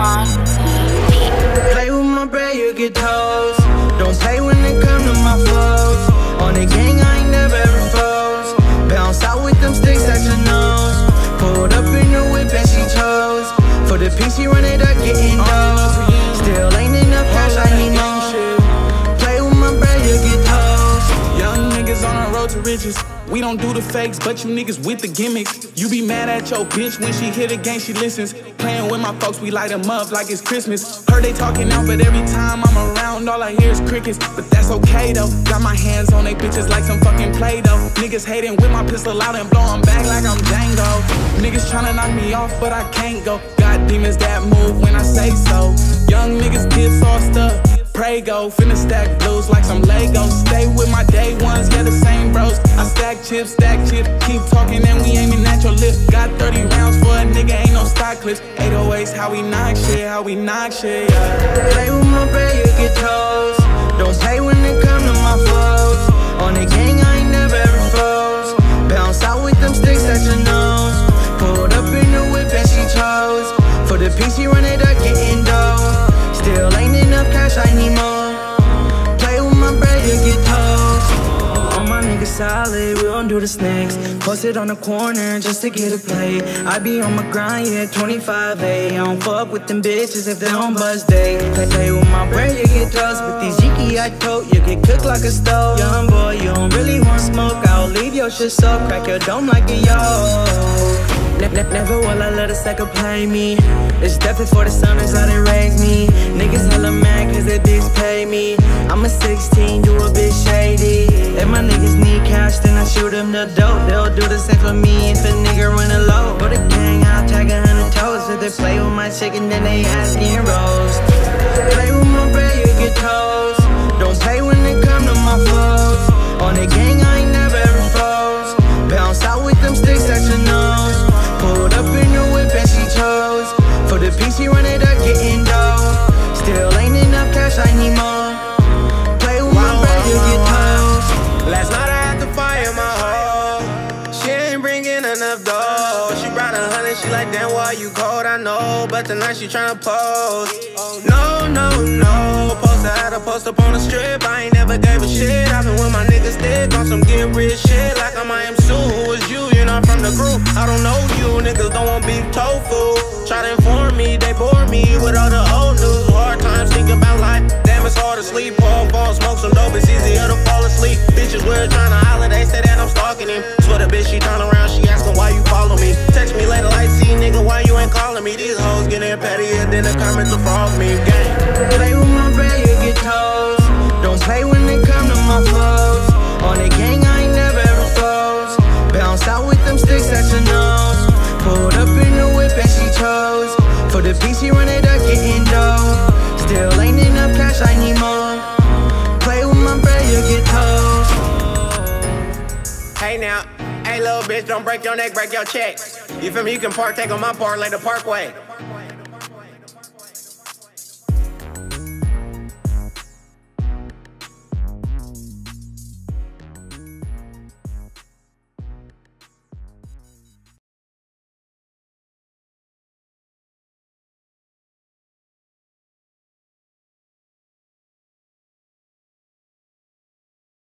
Play with my bread, you get toast. Don't play when it come to my foes On the gang, I ain't never ever froze Bounce out with them sticks at your nose Pulled up in the whip and she chose For the piece. she run it up, getting We don't do the fakes, but you niggas with the gimmicks. You be mad at your bitch when she hit a game, she listens. Playing with my folks, we light them up like it's Christmas. Heard they talking out, but every time I'm around, all I hear is crickets. But that's okay though. Got my hands on they bitches like some fucking Play Doh. Niggas hating with my pistol out and blowing back like I'm Django. Niggas tryna knock me off, but I can't go. Got demons that move when I say so. Young niggas get sauced up. Pray go, finna stack blues like some Legos. Stay with my day chips, stack chips, keep talking and we aiming at your lip. Got 30 rounds for a nigga, ain't no stock clips. 808s, how we knock shit, how we knock shit, yeah. Play with my bread, you get toast. Don't play when it come to my foes. On the gang, I ain't never ever froze. Bounce out with them sticks at your nose. Pulled up in the whip and she chose. For the piece, PC, run it up, getting dough. Still ain't enough cash, I need more. Solid, we don't do the snakes. Posted on the corner just to get a play. I be on my grind, yeah, 25 A. I don't fuck with them bitches if they don't buzz day. Play, play with my bread, you get toast. With these Jiki I tote, you get cooked like a stove. Young boy, you don't really want smoke. I'll leave your shit so crack your dome like a yo. Ne- ne- never will I let a sucker play me. It's definitely for the summers how they raise me. Niggas hella mad cause they bitch pay me. I'm a 16, you a bitch shady. Shoot them the dope. They'll do the same for me if a nigga run a low. For the gang, I'll tag a hundred toes. If they play with my chicken, then they asking roast. Play with my bread, you get toast. Don't play when it come to my foes. On the gang, I ain't never ever froze. Bounce out with them sticks at your nose. Pulled up in the whip and she chose. For the PC, run it up, getting dough. Still ain't enough cash, I need more. Brought a hundred, she like, damn, why you cold? I know, but tonight she tryna pose. No, no, no. Post I had a post up on the strip. I ain't never gave a shit. I've been with my niggas stick on some get rich shit. Like I'm I am Sue. Who is you? You're not from the group. I don't know you. Niggas don't want beef tofu. Try to inform me, they bore me with all the old news. Hard times thinking about life. Damn, it's hard to sleep. Fall, fall, smoke some dope. It's easier to fall asleep. Bitches weird trying to holler. They say that I'm stalking him. Swear the bitch, she turn around. Calling me? These hoes getting pettier than the Kermit the Frog me. Gang. Play with my bread, you get toast. Don't play when it come to my foes. On the gang, I ain't never ever froze. Bounce out with them sticks at your nose. Pulled up in the whip and she chose. For the PC, run it up, getting dough. Still ain't enough cash, I need more. Play with my bread, you get toast. Hey now, hey little bitch, don't break your neck, break your check. You feel me? You can partake on my part, like the parkway.